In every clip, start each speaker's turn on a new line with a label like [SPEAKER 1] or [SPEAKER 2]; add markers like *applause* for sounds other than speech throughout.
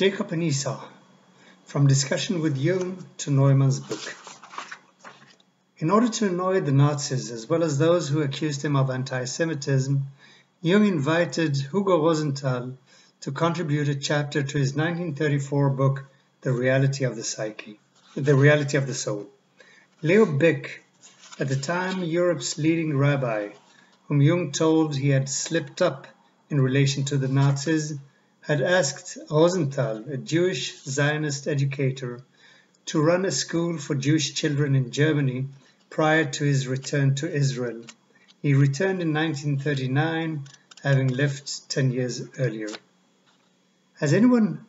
[SPEAKER 1] Jacob and Esau From Discussion with Jung to Neumann's book. In order to annoy the Nazis as well as those who accused him of anti Semitism, Jung invited Hugo Rosenthal to contribute a chapter to his 1934 book, The Reality of the Psyche, The Reality of the Soul. Leo Baeck, at the time Europe's leading rabbi, whom Jung told he had slipped up in relation to the Nazis, had asked Rosenthal, a Jewish Zionist educator, to run a school for Jewish children in Germany prior to his return to Israel. He returned in 1939, having left 10 years earlier. Has anyone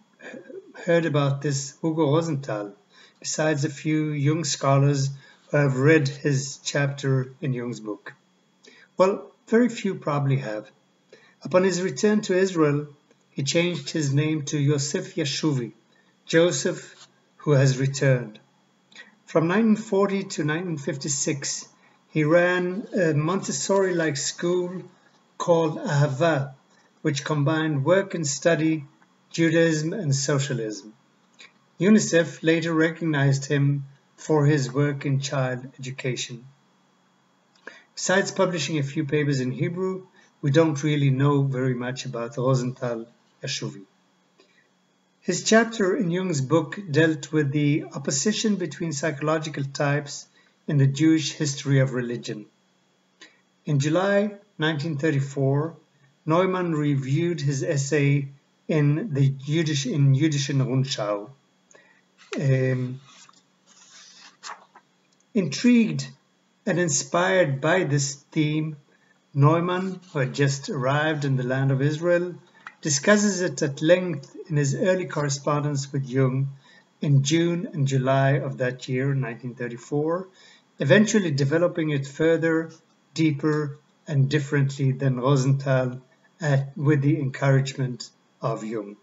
[SPEAKER 1] heard about this Hugo Rosenthal, besides a few Jung scholars who have read his chapter in Jung's book? Well, very few probably have. Upon his return to Israel, he changed his name to Yosef Yashuvi, Joseph who has returned. From 1940 to 1956, he ran a Montessori like school called Ahava, which combined work and study, Judaism and socialism. UNICEF later recognized him for his work in child education. Besides publishing a few papers in Hebrew, we don't really know very much about Rosenthal His chapter in Jung's book dealt with the opposition between psychological types in the Jewish history of religion. In July 1934, Neumann reviewed his essay in the Jüdisch, in Jüdischen Rundschau. Um, intrigued and inspired by this theme, Neumann, who had just arrived in the land of Israel, discusses it at length in his early correspondence with Jung in June and July of that year, 1934, eventually developing it further, deeper, and differently than Rosenthal at, with the encouragement of Jung.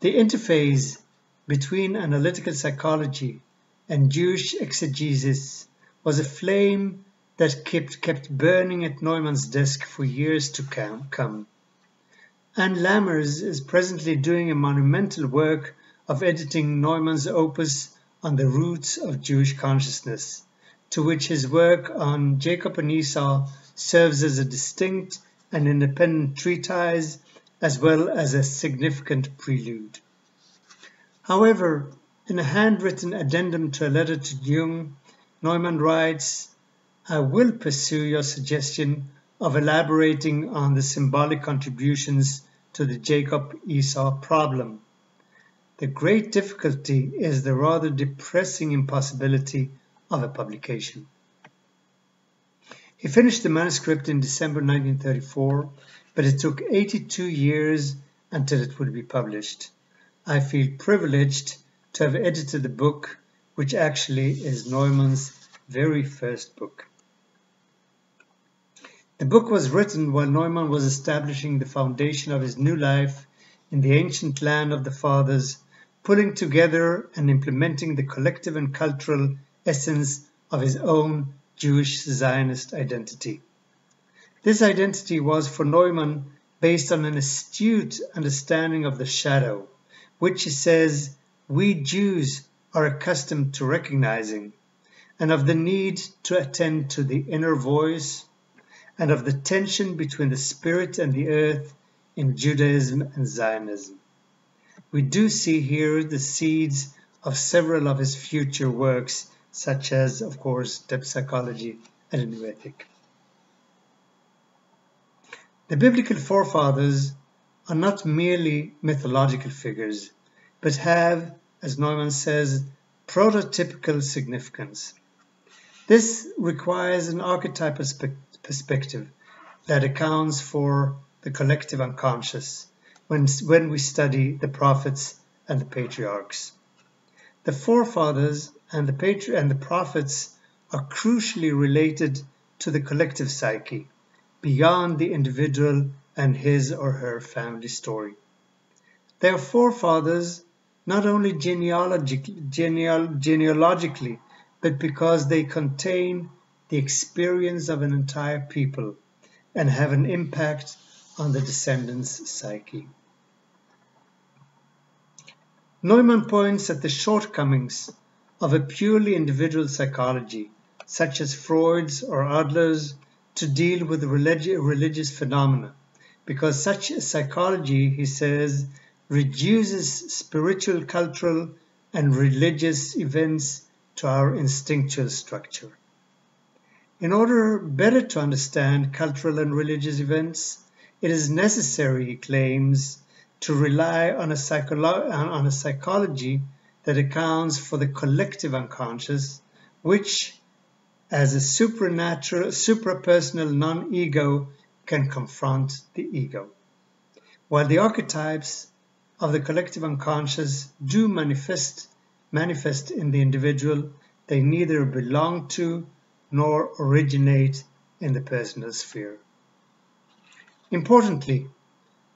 [SPEAKER 1] The interface between analytical psychology and Jewish exegesis was a flame that kept, kept burning at Neumann's desk for years to come. Ann Lammers is presently doing a monumental work of editing Neumann's opus on the roots of Jewish consciousness, to which his work on Jacob and Esau serves as a distinct and independent treatise as well as a significant prelude. However, in a handwritten addendum to a letter to Jung, Neumann writes, I will pursue your suggestion of elaborating on the symbolic contributions to the Jacob Esau problem. The great difficulty is the rather depressing impossibility of a publication. He finished the manuscript in December 1934, but it took 82 years until it would be published. I feel privileged to have edited the book, which actually is Neumann's very first book. The book was written while Neumann was establishing the foundation of his new life in the ancient land of the fathers, pulling together and implementing the collective and cultural essence of his own Jewish Zionist identity. This identity was for Neumann based on an astute understanding of the shadow, which he says we Jews are accustomed to recognizing, and of the need to attend to the inner voice and of the tension between the spirit and the earth in Judaism and Zionism. We do see here the seeds of several of his future works, such as, of course, Depth Psychology and New Ethic. The biblical forefathers are not merely mythological figures, but have, as Neumann says, prototypical significance. This requires an archetypal perspective that accounts for the collective unconscious when, when we study the prophets and the patriarchs. The forefathers and the, patri- and the prophets are crucially related to the collective psyche, beyond the individual and his or her family story. Their forefathers not only genealogically, geneal, genealogically but because they contain the experience of an entire people and have an impact on the descendants' psyche. Neumann points at the shortcomings of a purely individual psychology, such as Freud's or Adler's, to deal with religi- religious phenomena, because such a psychology, he says, reduces spiritual, cultural, and religious events to our instinctual structure. In order better to understand cultural and religious events, it is necessary, he claims, to rely on a, psycholo- on a psychology that accounts for the collective unconscious, which, as a supernatural, suprapersonal non ego, can confront the ego. While the archetypes of the collective unconscious do manifest, manifest in the individual, they neither belong to nor originate in the personal sphere. Importantly,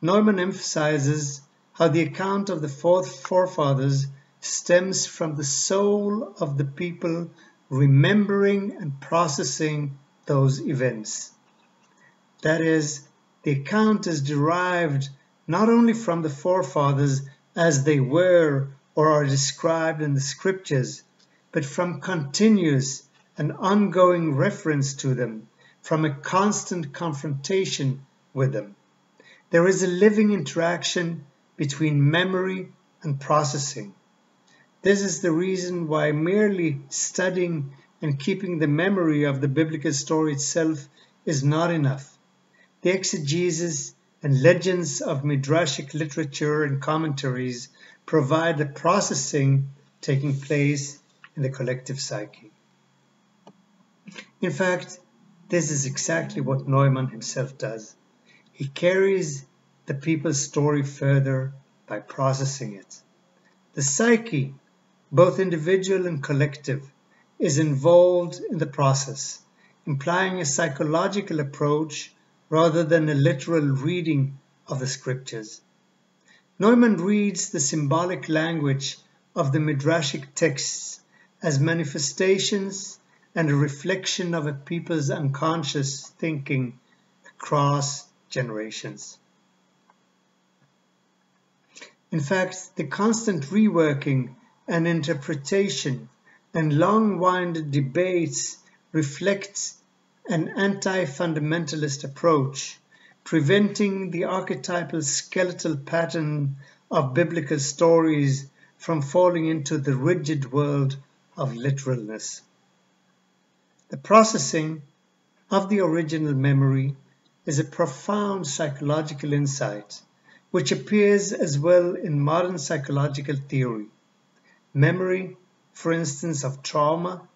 [SPEAKER 1] Neumann emphasizes how the account of the forefathers stems from the soul of the people remembering and processing those events. That is, the account is derived not only from the forefathers as they were or are described in the scriptures, but from continuous and ongoing reference to them, from a constant confrontation with them. There is a living interaction between memory and processing. This is the reason why merely studying and keeping the memory of the biblical story itself is not enough. The exegesis and legends of midrashic literature and commentaries provide the processing taking place in the collective psyche. In fact, this is exactly what Neumann himself does. He carries the people's story further by processing it. The psyche, both individual and collective, is involved in the process, implying a psychological approach rather than a literal reading of the scriptures. Neumann reads the symbolic language of the midrashic texts as manifestations and a reflection of a people's unconscious thinking across generations. In fact, the constant reworking and interpretation and long-winded debates reflect an anti-fundamentalist approach, preventing the archetypal skeletal pattern of biblical stories from falling into the rigid world of literalness. The processing of the original memory is a profound psychological insight, which appears as well in modern psychological theory. Memory, for instance, of trauma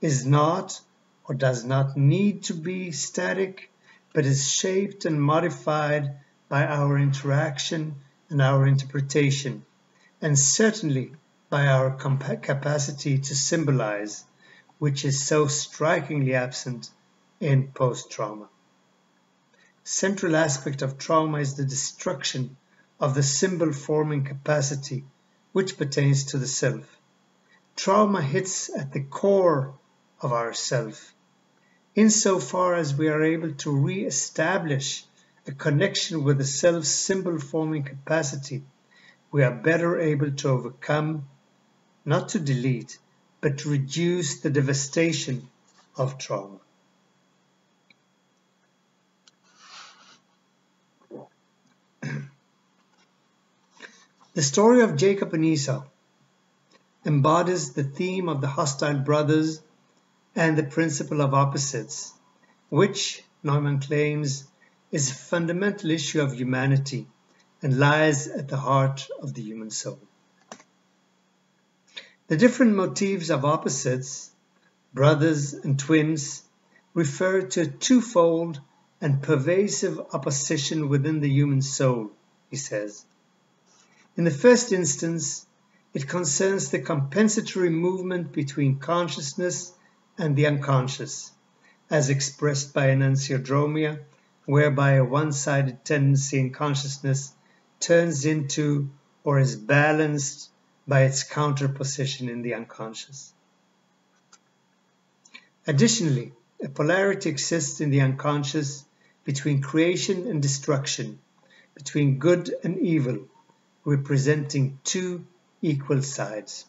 [SPEAKER 1] is not or does not need to be static, but is shaped and modified by our interaction and our interpretation, and certainly by our capacity to symbolize, which is so strikingly absent in post trauma central aspect of trauma is the destruction of the symbol forming capacity which pertains to the self. Trauma hits at the core of our self. Insofar as we are able to re establish a connection with the self symbol forming capacity, we are better able to overcome, not to delete, but reduce the devastation of trauma. *clears throat* The story of Jacob and Esau embodies the theme of the hostile brothers and the principle of opposites, which, Neumann claims, is a fundamental issue of humanity and lies at the heart of the human soul. The different motifs of opposites, brothers and twins, refer to a twofold and pervasive opposition within the human soul, he says. In the first instance, it concerns the compensatory movement between consciousness and the unconscious, as expressed by enantiodromia, whereby a one-sided tendency in consciousness turns into or is balanced by its counterposition in the unconscious. Additionally, a polarity exists in the unconscious between creation and destruction, between good and evil, representing two equal sides.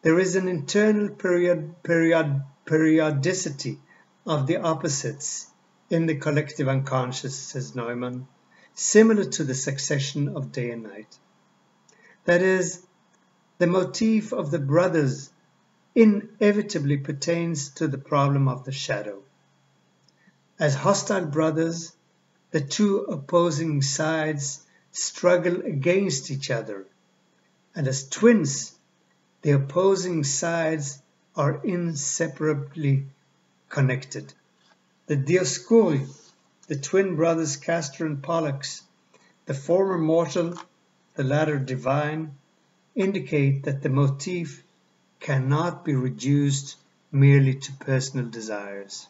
[SPEAKER 1] There is an internal period, period, periodicity of the opposites in the collective unconscious, says Neumann, similar to the succession of day and night. That is, the motif of the brothers inevitably pertains to the problem of the shadow. As hostile brothers, the two opposing sides struggle against each other, and as twins, the opposing sides are inseparably connected. The Dioscuri, the twin brothers Castor and Pollux, the former mortal, the latter divine, indicate that the motif cannot be reduced merely to personal desires.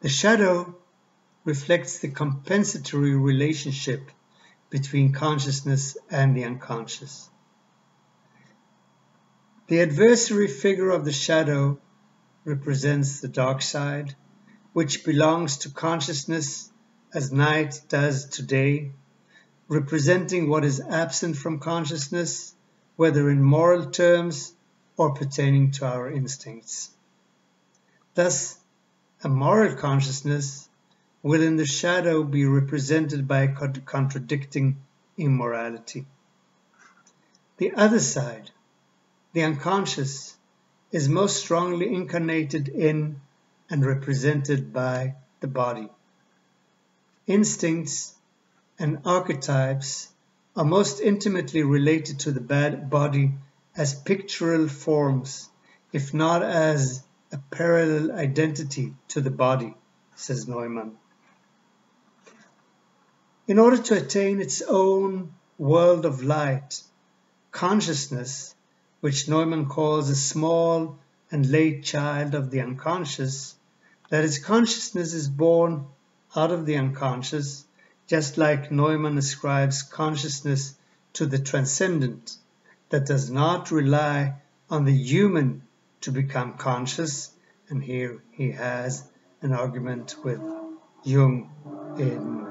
[SPEAKER 1] The shadow reflects the compensatory relationship between consciousness and the unconscious. The adversary figure of the shadow represents the dark side, which belongs to consciousness as night does to day, representing what is absent from consciousness, whether in moral terms or pertaining to our instincts. Thus, a moral consciousness will in the shadow be represented by contradicting immorality. The other side, the unconscious, is most strongly incarnated in and represented by the body. Instincts and archetypes are most intimately related to the bad body as pictorial forms, if not as a parallel identity to the body, says Neumann. In order to attain its own world of light, consciousness which Neumann calls a small and late child of the unconscious, that its consciousness is born out of the unconscious, just like Neumann ascribes consciousness to the transcendent, that does not rely on the human to become conscious, and here he has an argument with Jung in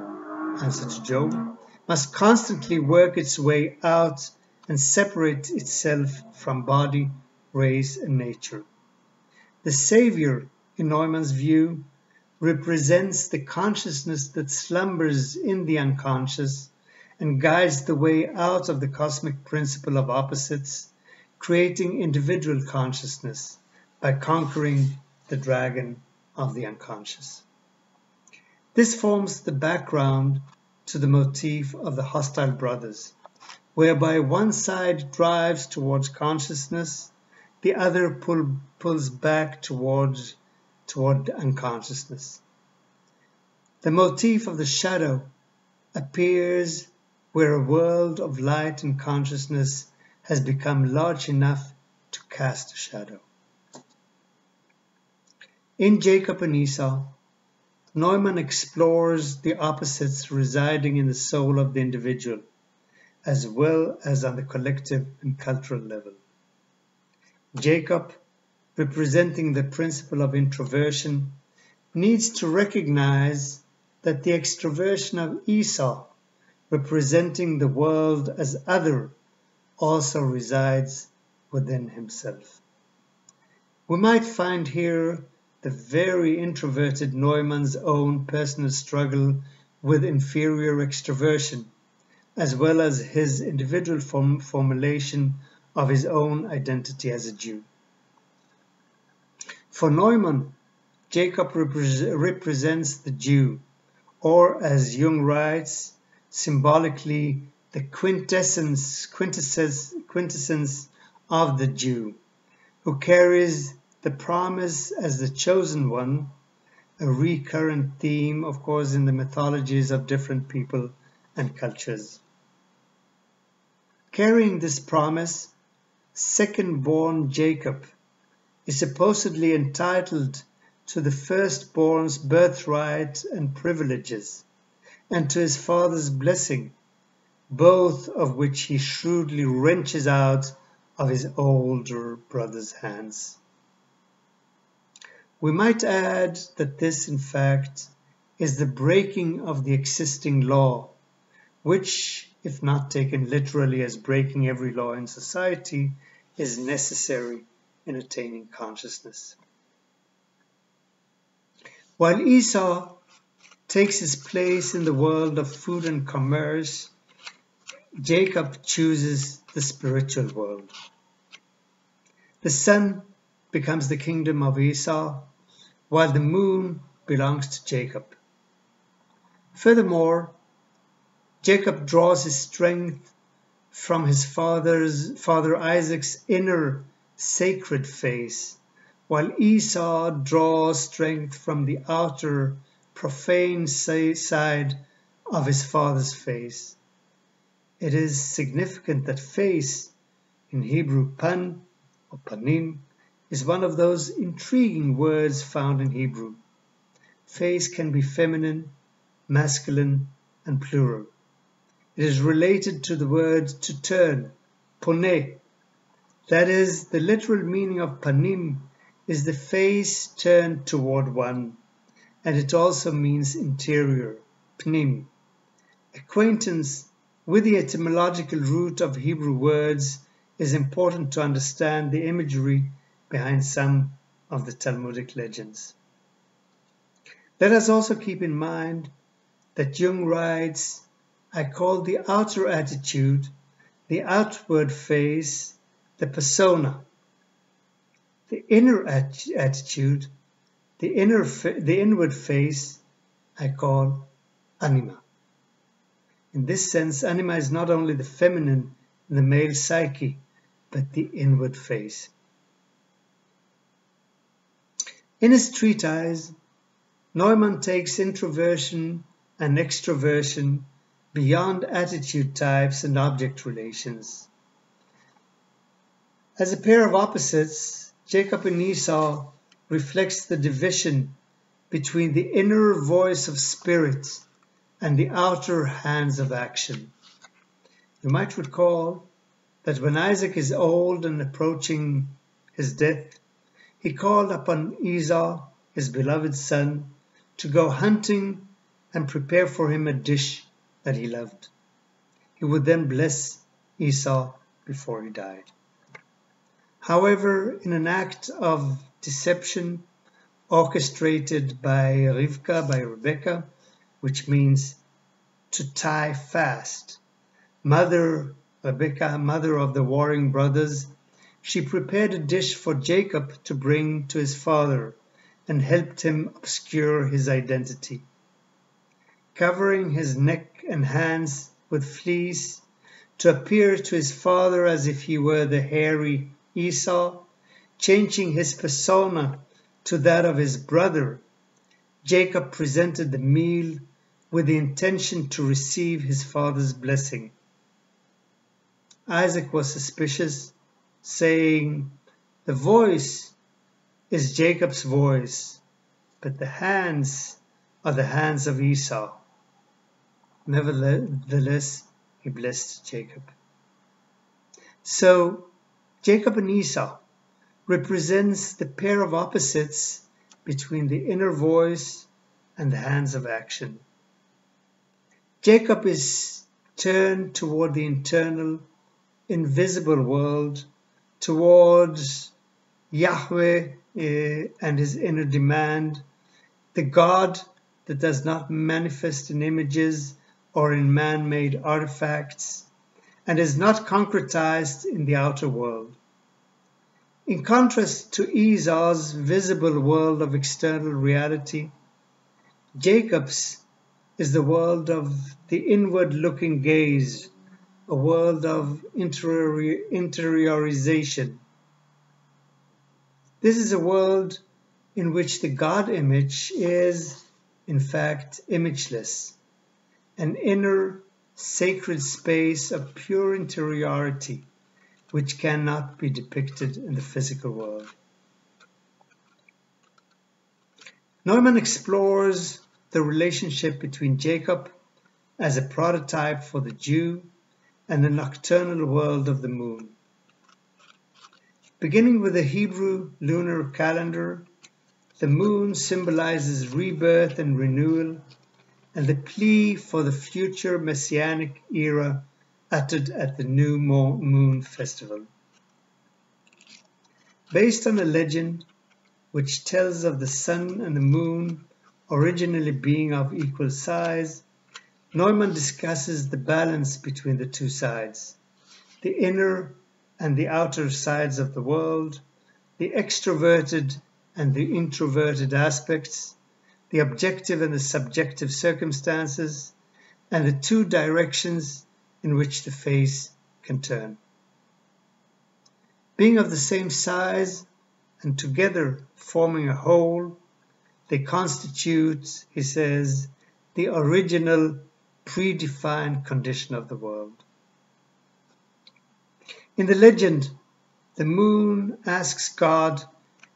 [SPEAKER 1] answer to Job, must constantly work its way out and separate itself from body, race, and nature. The Savior, in Neumann's view, represents the consciousness that slumbers in the unconscious and guides the way out of the cosmic principle of opposites, creating individual consciousness by conquering the dragon of the unconscious. This forms the background to the motif of the hostile brothers, whereby one side drives towards consciousness, the other pull, pulls back towards toward unconsciousness. The motif of the shadow appears where a world of light and consciousness has become large enough to cast a shadow. In Jacob and Esau, Neumann explores the opposites residing in the soul of the individual as well as on the collective and cultural level. Jacob, representing the principle of introversion, needs to recognize that the extroversion of Esau, representing the world as other, also resides within himself. We might find here the very introverted Neumann's own personal struggle with inferior extroversion as well as his individual form formulation of his own identity as a Jew. For Neumann, Jacob repre represents the Jew, or as Jung writes, symbolically the quintessence, quintessence, quintessence of the Jew, who carries the promise as the chosen one, a recurrent theme, of course, in the mythologies of different people and cultures. Carrying this promise, second-born Jacob is supposedly entitled to the firstborn's birthright and privileges, and to his father's blessing, both of which he shrewdly wrenches out of his older brother's hands. We might add that this, in fact, is the breaking of the existing law, which if not taken literally as breaking every law in society, is necessary in attaining consciousness. While Esau takes his place in the world of food and commerce, Jacob chooses the spiritual world. The sun becomes the kingdom of Esau, while the moon belongs to Jacob. Furthermore, Jacob draws his strength from his father's father Isaac's inner sacred face, while Esau draws strength from the outer profane side of his father's face. It is significant that face, in Hebrew pan or panim, is one of those intriguing words found in Hebrew. Face can be feminine, masculine, and plural. It is related to the word to turn, pone. That is, the literal meaning of panim is the face turned toward one, and it also means interior, pnim. Acquaintance with the etymological root of Hebrew words is important to understand the imagery behind some of the Talmudic legends. Let us also keep in mind that Jung writes, I call the outer attitude, the outward face, the persona. The inner at- attitude, the inner the inward face, I call anima. In this sense, anima is not only the feminine in the male psyche, but the inward face. In his treatise, Neumann takes introversion and extroversion beyond attitude types and object relations. As a pair of opposites, Jacob and Esau reflects the division between the inner voice of spirit and the outer hands of action. You might recall that when Isaac is old and approaching his death, he called upon Esau, his beloved son, to go hunting and prepare for him a dish that he loved. He would then bless Esau before he died. However, in an act of deception orchestrated by Rivka, by Rebecca, which means to tie fast, mother Rebecca, mother of the warring brothers, she prepared a dish for Jacob to bring to his father and helped him obscure his identity. Covering his neck and hands with fleece to appear to his father as if he were the hairy Esau, changing his persona to that of his brother, Jacob presented the meal with the intention to receive his father's blessing. Isaac was suspicious, saying, The voice is Jacob's voice, but the hands are the hands of Esau. Nevertheless, he blessed Jacob. So, Jacob and Esau represents the pair of opposites between the inner voice and the hands of action. Jacob is turned toward the internal invisible world towards Yahweh uh, and his inner demand, the God that does not manifest in images or in man made artifacts, and is not concretized in the outer world. In contrast to Esau's visible world of external reality, Jacob's is the world of the inward looking gaze a world of interiorization. This is a world in which the God image is, in fact, imageless, an inner sacred space of pure interiority which cannot be depicted in the physical world. Neumann explores the relationship between Jacob as a prototype for the Jew and the nocturnal world of the moon. Beginning with the Hebrew lunar calendar, the moon symbolizes rebirth and renewal and the plea for the future messianic era uttered at the New Moon Festival. Based on a legend which tells of the sun and the moon originally being of equal size, Neumann discusses the balance between the two sides, the inner and the outer sides of the world, the extroverted and the introverted aspects, the objective and the subjective circumstances, and the two directions in which the face can turn. Being of the same size and together forming a whole, they constitute, he says, the original predefined condition of the world. In the legend, the moon asks God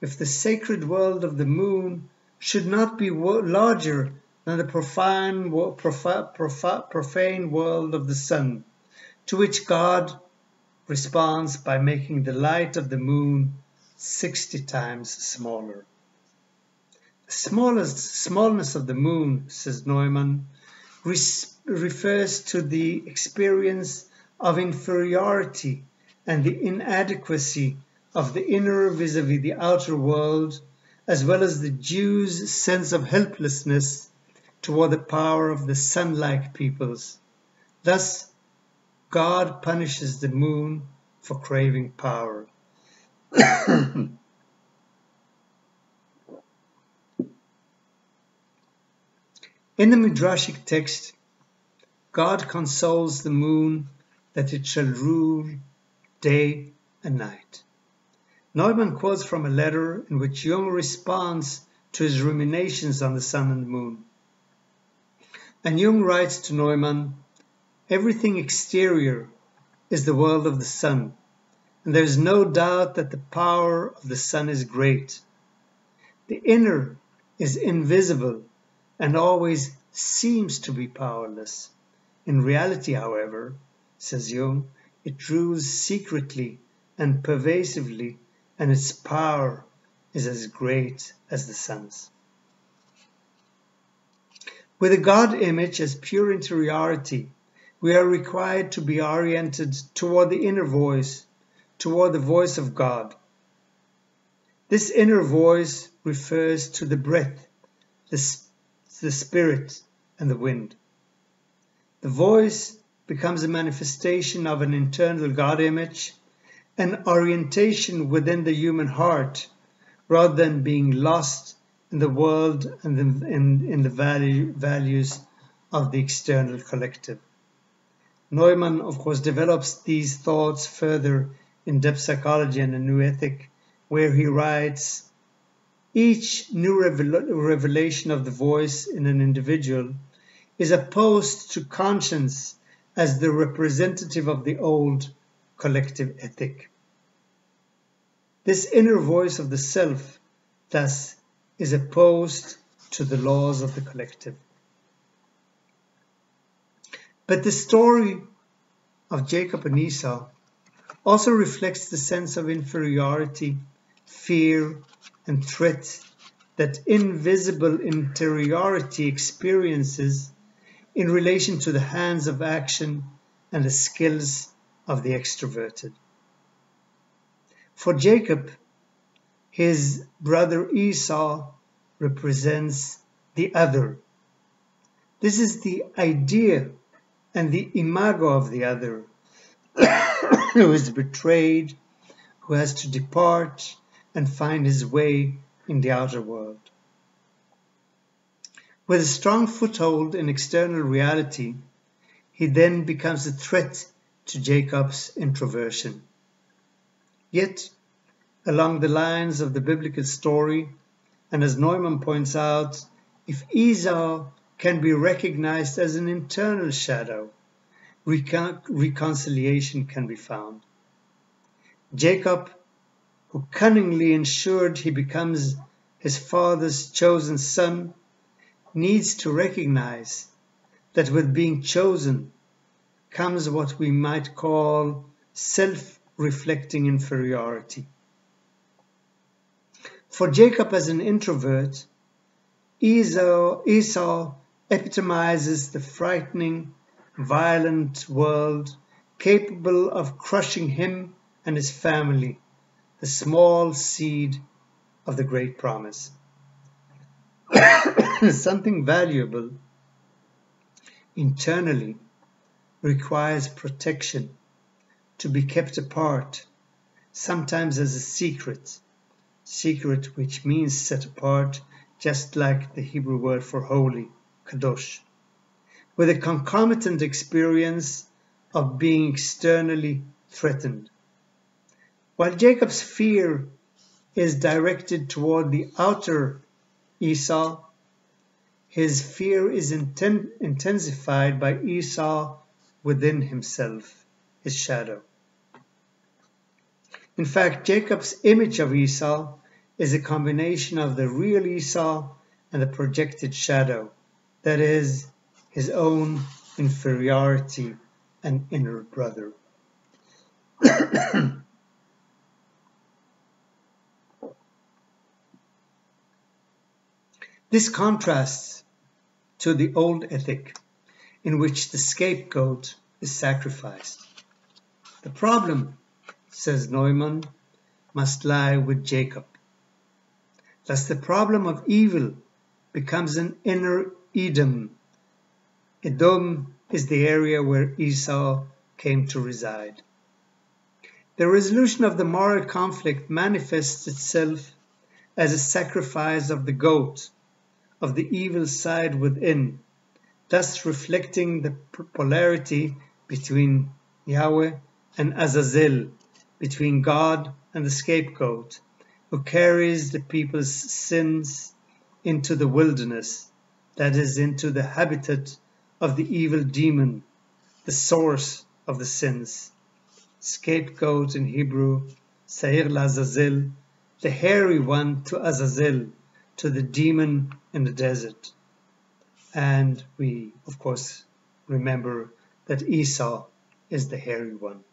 [SPEAKER 1] if the sacred world of the moon should not be larger than the profane, profane world of the sun, to which God responds by making the light of the moon 60 times smaller. The smallest smallness of the moon, says Neumann, refers to the experience of inferiority and the inadequacy of the inner vis-a-vis the outer world, as well as the Jew's sense of helplessness toward the power of the sun-like peoples. Thus, God punishes the moon for craving power. *coughs* In the Midrashic text, God consoles the moon that it shall rule day and night. Neumann quotes from a letter in which Jung responds to his ruminations on the sun and moon. And Jung writes to Neumann, everything exterior is the world of the sun, and there is no doubt that the power of the sun is great. The inner is invisible and always seems to be powerless. In reality, however, says Jung, it rules secretly and pervasively, and its power is as great as the sun's. With a God image as pure interiority, we are required to be oriented toward the inner voice, toward the voice of God. This inner voice refers to the breath, the, the spirit, and the wind. The voice becomes a manifestation of an internal God image, an orientation within the human heart, rather than being lost in the world and in, in, the value, values of the external collective. Neumann, of course, develops these thoughts further in Depth Psychology and a New Ethic, where he writes, each new revelation of the voice in an individual is opposed to conscience as the representative of the old collective ethic. This inner voice of the self, thus, is opposed to the laws of the collective. But the story of Jacob and Esau also reflects the sense of inferiority, fear, and threat that invisible interiority experiences in relation to the hands of action and the skills of the extroverted. For Jacob, his brother Esau represents the other. This is the idea and the imago of the other, *coughs* who is betrayed, who has to depart and find his way in the outer world. With a strong foothold in external reality, he then becomes a threat to Jacob's introversion. Yet, along the lines of the biblical story, and as Neumann points out, if Esau can be recognized as an internal shadow, recon- reconciliation can be found. Jacob, who cunningly ensured he becomes his father's chosen son, needs to recognize that with being chosen comes what we might call self reflecting inferiority. For Jacob, as an introvert, Esau, Esau epitomizes the frightening, violent world capable of crushing him and his family, the small seed of the great promise. *coughs* Something valuable internally requires protection to be kept apart, sometimes as a secret, secret which means set apart, just like the Hebrew word for holy, kadosh, with a concomitant experience of being externally threatened. While Jacob's fear is directed toward the outer Esau, his fear is inten intensified by Esau within himself, his shadow. In fact, Jacob's image of Esau is a combination of the real Esau and the projected shadow, that is, his own inferiority and inner brother. *clears throat* this contrasts to the old ethic in which the scapegoat is sacrificed. The problem, says Neumann, must lie with Jacob. Thus the problem of evil becomes an inner Edom. Edom is the area where Esau came to reside. The resolution of the moral conflict manifests itself as a sacrifice of the goat, of the evil side within, thus reflecting the polarity between Yahweh and Azazel, between God and the scapegoat, who carries the people's sins into the wilderness, that is, into the habitat of the evil demon, the source of the sins. Scapegoat in Hebrew, Sair Lazazel, the hairy one to Azazel, to the demon in the desert. And we, of course, remember that Esau is the hairy one.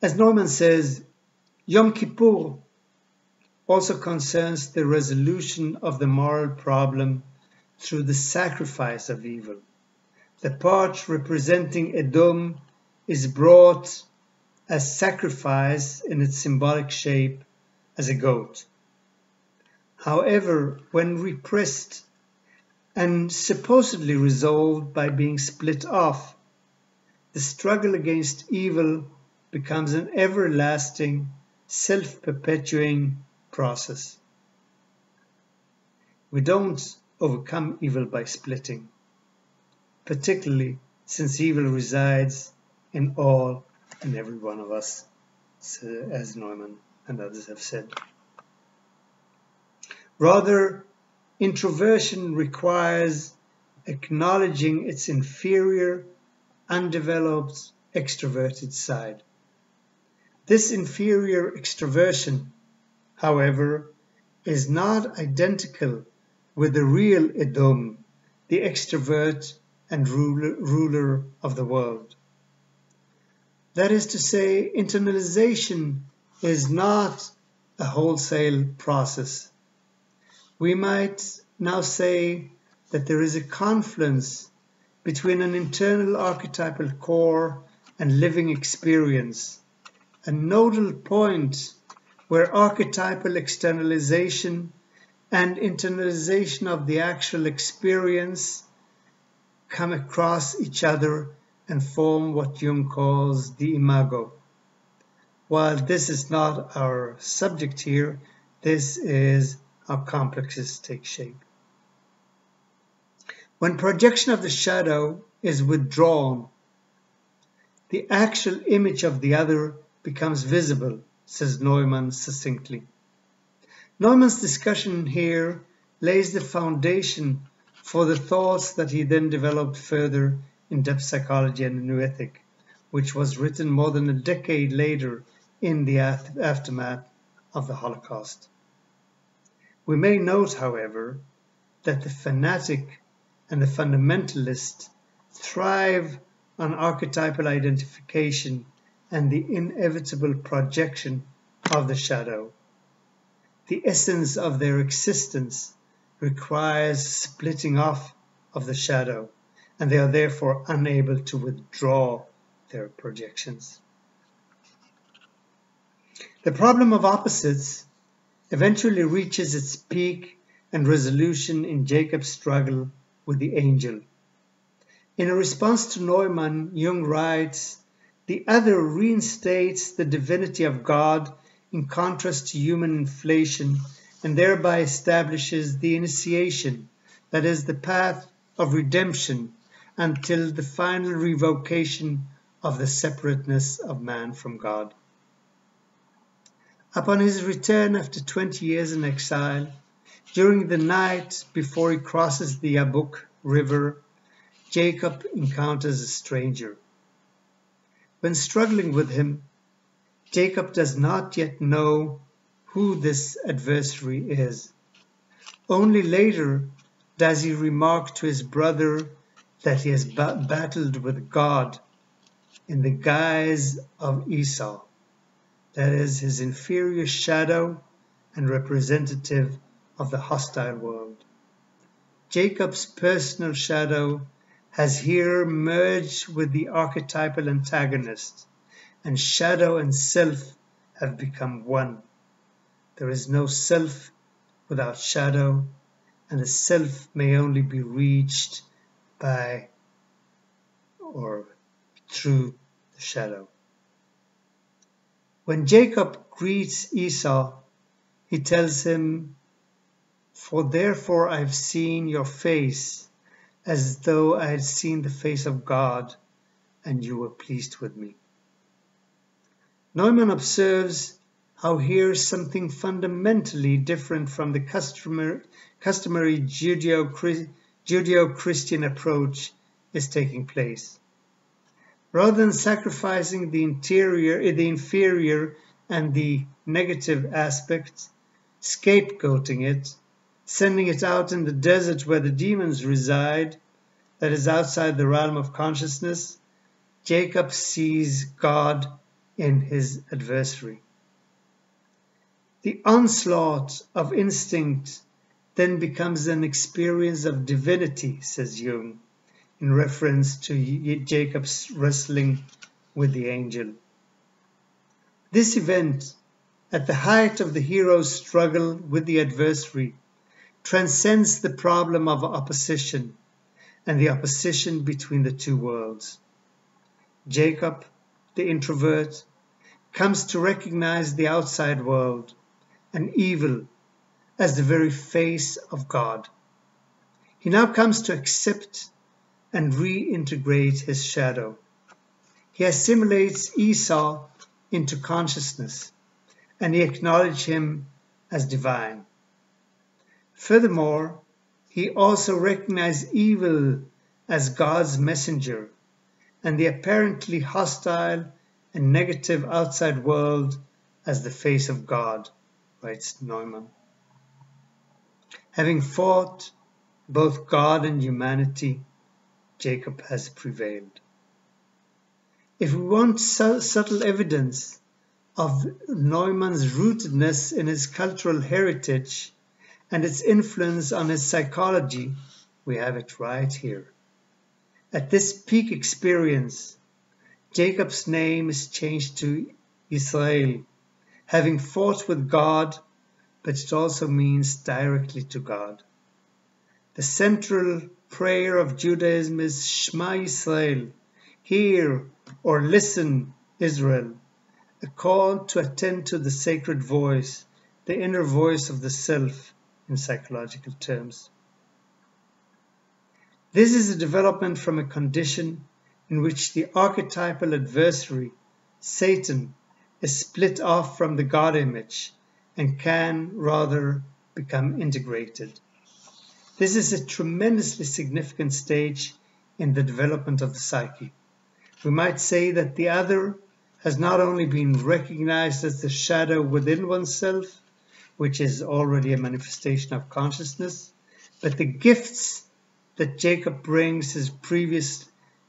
[SPEAKER 1] As Neumann says, Yom Kippur also concerns the resolution of the moral problem through the sacrifice of evil. The part representing Edom is brought as sacrifice in its symbolic shape as a goat. However, when repressed and supposedly resolved by being split off, the struggle against evil becomes an everlasting, self perpetuating process. We don't overcome evil by splitting, particularly since evil resides in all and every one of us, as Neumann and others have said. Rather, introversion requires acknowledging its inferior, undeveloped, extroverted side. This inferior extroversion, however, is not identical with the real Edom, the extrovert and ruler, ruler of the world. That is to say, internalization is not a wholesale process. We might now say that there is a confluence between an internal archetypal core and living experience, a nodal point where archetypal externalization and internalization of the actual experience come across each other and form what Jung calls the imago. While this is not our subject here, this is how complexes take shape. When projection of the shadow is withdrawn, the actual image of the other becomes visible, says Neumann succinctly. Neumann's discussion here lays the foundation for the thoughts that he then developed further in Depth Psychology and the New Ethic, which was written more than a decade later in the aftermath of the Holocaust. We may note, however, that the fanatic and the fundamentalist thrive on archetypal identification and the inevitable projection of the shadow the essence of their existence requires splitting off of the shadow and they are therefore unable to withdraw their projections. The problem of opposites eventually reaches its peak and resolution in Jacob's struggle with the angel. In a response to Neumann, Jung writes, the other reinstates the divinity of God in contrast to human inflation and thereby establishes the initiation, that is, the path of redemption until the final revocation of the separateness of man from God. Upon his return after 20 years in exile, during the night before he crosses the Yabuk River, Jacob encounters a stranger. When struggling with him, Jacob does not yet know who this adversary is. Only later does he remark to his brother that he has ba- battled with God in the guise of Esau, that is, his inferior shadow and representative of the hostile world. Jacob's personal shadow has here merged with the archetypal antagonist, and shadow and self have become one. There is no self without shadow, and the self may only be reached by or through the shadow. When Jacob greets Esau, he tells him, For therefore I've seen your face, as though I had seen the face of God, and you were pleased with me. Neumann observes how here something fundamentally different from the customary, customary Judeo-Christian approach is taking place. Rather than sacrificing the interior, eh, the inferior and the negative aspects, scapegoating it, sending it out in the desert where the demons reside, that is outside the realm of consciousness, Jacob sees God in his adversary. The onslaught of instinct then becomes an experience of divinity, says Jung, in reference to Jacob's wrestling with the angel. This event, at the height of the hero's struggle with the adversary, transcends the problem of opposition and the opposition between the two worlds. Jacob, the introvert, comes to recognize the outside world and evil as the very face of God. He now comes to accept and reintegrate his shadow. He assimilates Esau into consciousness and he acknowledges him as divine. Furthermore, he also recognized evil as God's messenger and the apparently hostile and negative outside world as the face of God, writes Neumann. Having fought both God and humanity, Jacob has prevailed. If we want subtle evidence of Neumann's rootedness in his cultural heritage, and its influence on his psychology, we have it right here. At this peak experience, Jacob's name is changed to Israel, having fought with God, but it also means directly to God. The central prayer of Judaism is Shema Israel, hear or listen, Israel, a call to attend to the sacred voice, the inner voice of the self, in psychological terms. This is a development from a condition in which the archetypal adversary, Satan, is split off from the God image and can rather become integrated. This is a tremendously significant stage in the development of the psyche. We might say that the other has not only been recognized as the shadow within oneself, which is already a manifestation of consciousness, but the gifts that Jacob brings his previous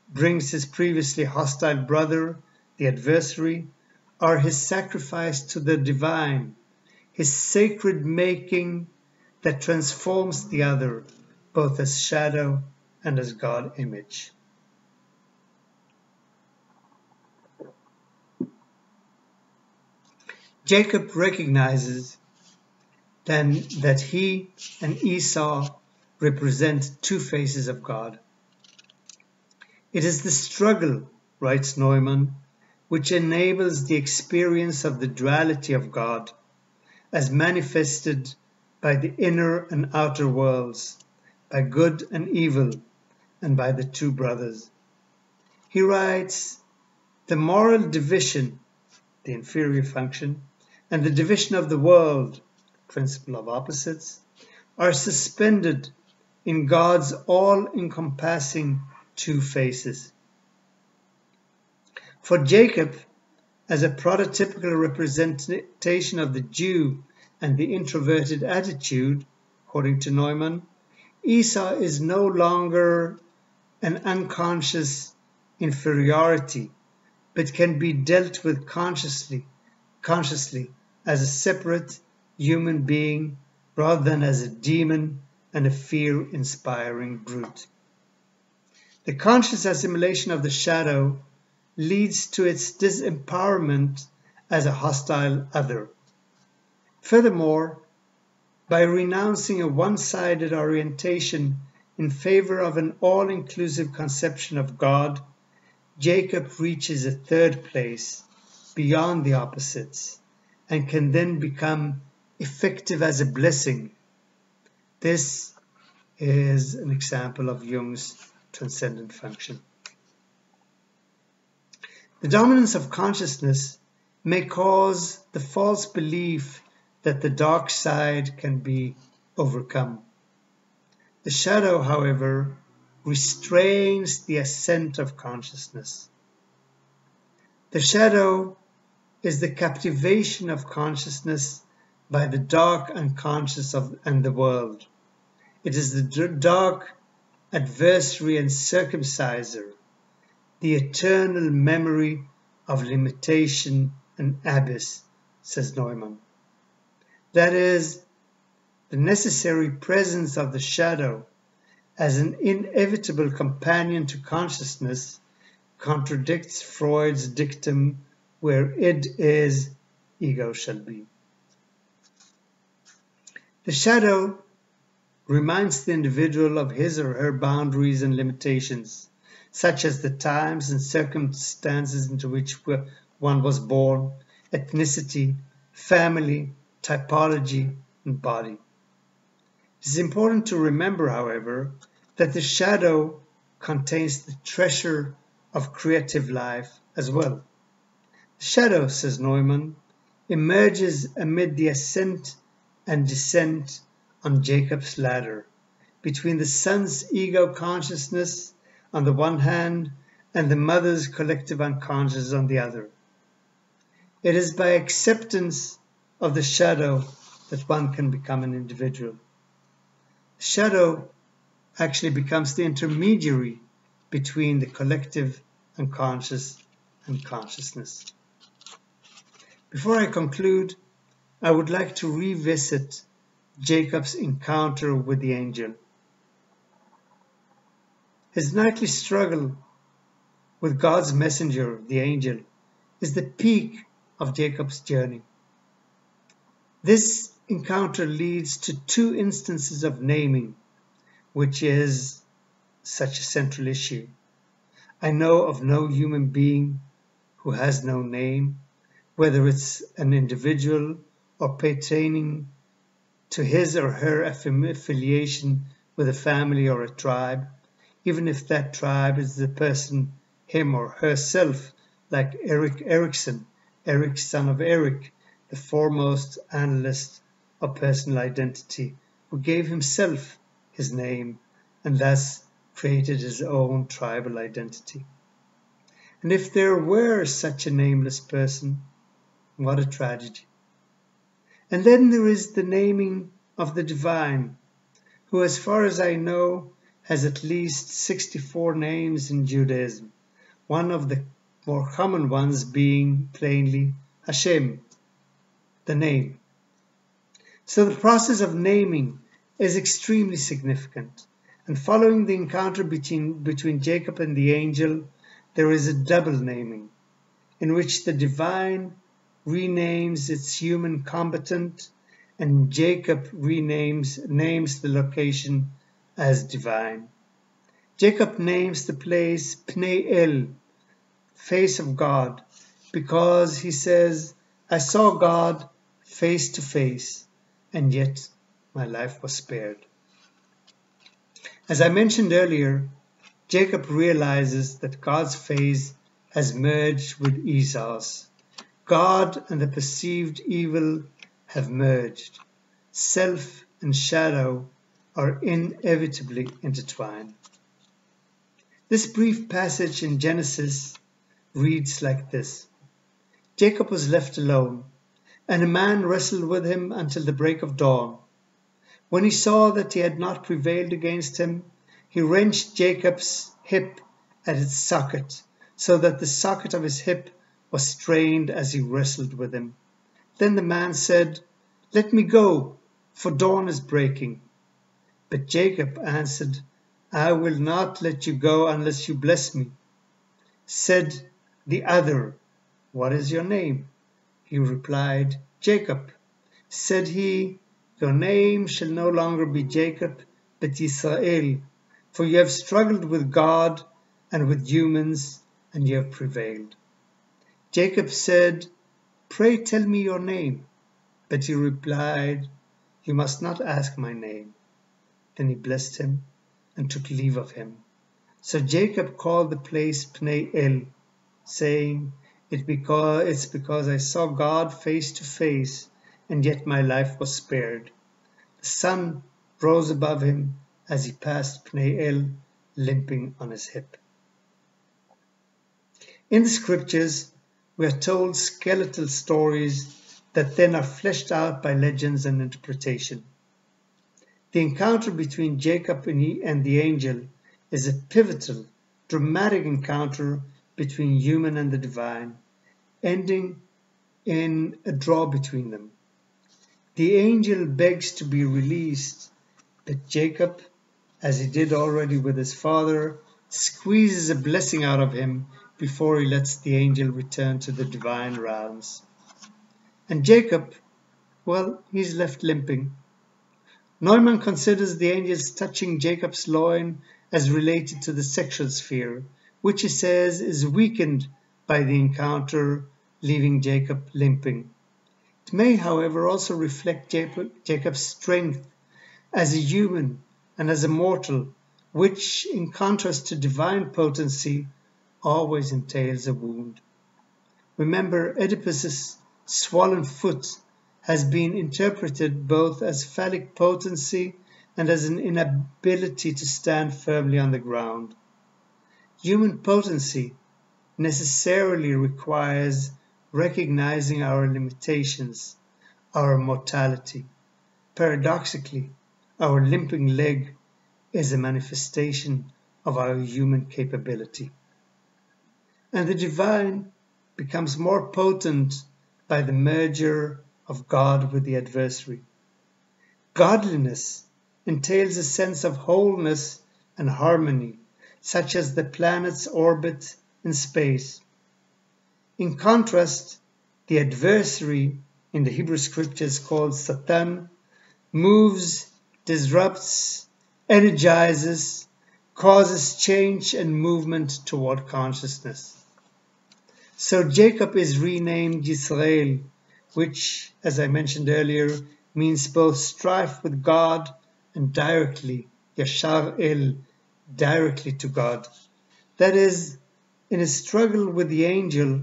[SPEAKER 1] brings his previously hostile brother, the adversary, are his sacrifice to the divine, his sacred making that transforms the other, both as shadow and as God image. Jacob recognizes then that he and Esau represent two faces of God. It is the struggle, writes Neumann, which enables the experience of the duality of God as manifested by the inner and outer worlds, by good and evil, and by the two brothers. He writes, the moral division, the inferior function, and the division of the world, principle of opposites, are suspended in God's all-encompassing two faces. For Jacob, as a prototypical representation of the Jew and the introverted attitude, according to Neumann, Esau is no longer an unconscious inferiority, but can be dealt with consciously, consciously as a separate human being rather than as a demon and a fear-inspiring brute. The conscious assimilation of the shadow leads to its disempowerment as a hostile other. Furthermore, by renouncing a one-sided orientation in favor of an all-inclusive conception of God, Jacob reaches a third place beyond the opposites and can then become effective as a blessing. This is an example of Jung's transcendent function. The dominance of consciousness may cause the false belief that the dark side can be overcome. The shadow, however, restrains the ascent of consciousness. The shadow is the captivation of consciousness by the dark unconscious of and the world. It is the dark adversary and circumciser, the eternal memory of limitation and abyss, says Neumann. That is, the necessary presence of the shadow as an inevitable companion to consciousness contradicts Freud's dictum where id is, ego shall be. The shadow reminds the individual of his or her boundaries and limitations, such as the times and circumstances into which one was born, ethnicity, family, typology, and body. It is important to remember, however, that the shadow contains the treasure of creative life as well. The shadow, says Neumann, emerges amid the ascent and descent on Jacob's ladder, between the son's ego consciousness on the one hand and the mother's collective unconscious on the other. It is by acceptance of the shadow that one can become an individual. Shadow actually becomes the intermediary between the collective unconscious and consciousness. Before I conclude, I would like to revisit Jacob's encounter with the angel. His nightly struggle with God's messenger, the angel, is the peak of Jacob's journey. This encounter leads to two instances of naming, which is such a central issue. I know of no human being who has no name, whether it's an individual or pertaining to his or her affiliation with a family or a tribe, even if that tribe is the person, him or herself, like Erik Erikson, Erik son of Erik, the foremost analyst of personal identity, who gave himself his name and thus created his own tribal identity. And if there were such a nameless person, what a tragedy. And then there is the naming of the divine, who, as far as I know, has at least 64 names in Judaism, one of the more common ones being plainly Hashem, the name. So the process of naming is extremely significant And following the encounter between, between Jacob and the angel, there is a double naming, in which the divine renames its human combatant and Jacob renames names the location as divine. Jacob names the place Pnei El, face of God, because he says, I saw God face to face, and yet my life was spared. As I mentioned earlier, Jacob realizes that God's face has merged with Esau's. God and the perceived evil have merged. Self and shadow are inevitably intertwined. This brief passage in Genesis reads like this Jacob was left alone, and a man wrestled with him until the break of dawn. When he saw that he had not prevailed against him, he wrenched Jacob's hip at its socket, so that the socket of his hip was strained as he wrestled with him. Then the man said, Let me go, for dawn is breaking. But Jacob answered, I will not let you go unless you bless me. Said the other, What is your name? He replied, Jacob. Said he, your name shall no longer be Jacob, but Israel, for you have struggled with God and with humans, and you have prevailed. Jacob said, Pray tell me your name. But he replied, You must not ask my name. Then he blessed him and took leave of him. So Jacob called the place Pnei El, saying, it because, It's because I saw God face to face and yet my life was spared. The sun rose above him as he passed Pnei El, limping on his hip. In the scriptures, we are told skeletal stories that then are fleshed out by legends and interpretation. The encounter between Jacob and the angel is a pivotal, dramatic encounter between human and the divine, ending in a draw between them. The angel begs to be released, but Jacob, as he did already with his father, squeezes a blessing out of him before he lets the angel return to the divine realms. And Jacob, well, he's left limping. Neumann considers the angel's touching Jacob's loin as related to the sexual sphere, which he says is weakened by the encounter, leaving Jacob limping. It may, however, also reflect Jacob's strength as a human and as a mortal, which, in contrast to divine potency, always entails a wound. Remember, Oedipus's swollen foot has been interpreted both as phallic potency and as an inability to stand firmly on the ground. Human potency necessarily requires recognizing our limitations, our mortality. Paradoxically, our limping leg is a manifestation of our human capability. And the divine becomes more potent by the merger of God with the adversary. Godliness entails a sense of wholeness and harmony, such as the planet's orbit in space. In contrast, the adversary in the Hebrew scriptures called Satan moves, disrupts, energizes, causes change and movement toward consciousness. So Jacob is renamed Israel, which, as I mentioned earlier, means both strife with God and directly, Yashar El, directly to God. That is, in his struggle with the angel,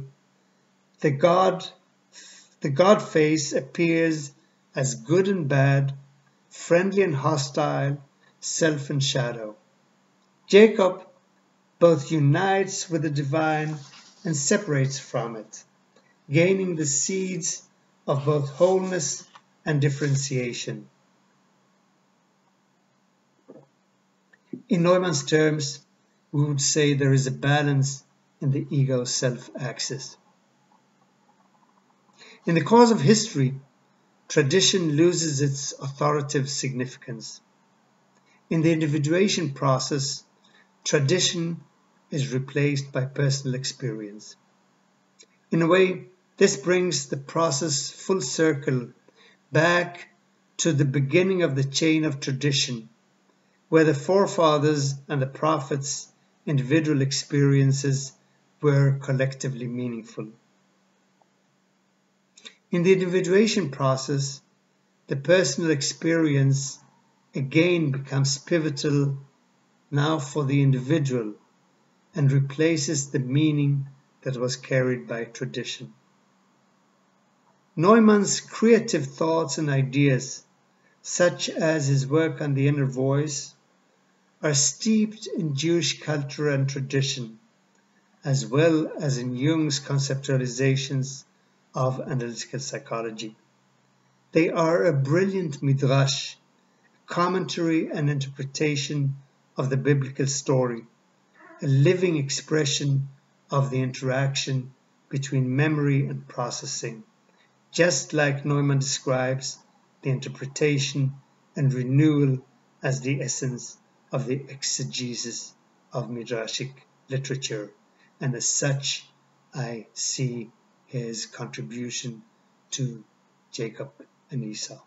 [SPEAKER 1] the God, the God face appears as good and bad, friendly and hostile, self and shadow. Jacob both unites with the divine and separates from it, gaining the seeds of both wholeness and differentiation. In Neumann's terms, we would say there is a balance in the ego self axis. In the course of history, tradition loses its authoritative significance. In the individuation process, tradition is replaced by personal experience. In a way, this brings the process full circle back to the beginning of the chain of tradition, where the forefathers and the prophets' individual experiences were collectively meaningful. In the individuation process, the personal experience again becomes pivotal now for the individual and replaces the meaning that was carried by tradition. Neumann's creative thoughts and ideas, such as his work on the inner voice, are steeped in Jewish culture and tradition, as well as in Jung's conceptualizations of analytical psychology. They are a brilliant midrash, commentary and interpretation of the biblical story, a living expression of the interaction between memory and processing, just like Neumann describes the interpretation and renewal as the essence of the exegesis of midrashic literature, and as such I see his contribution to Jacob and Esau.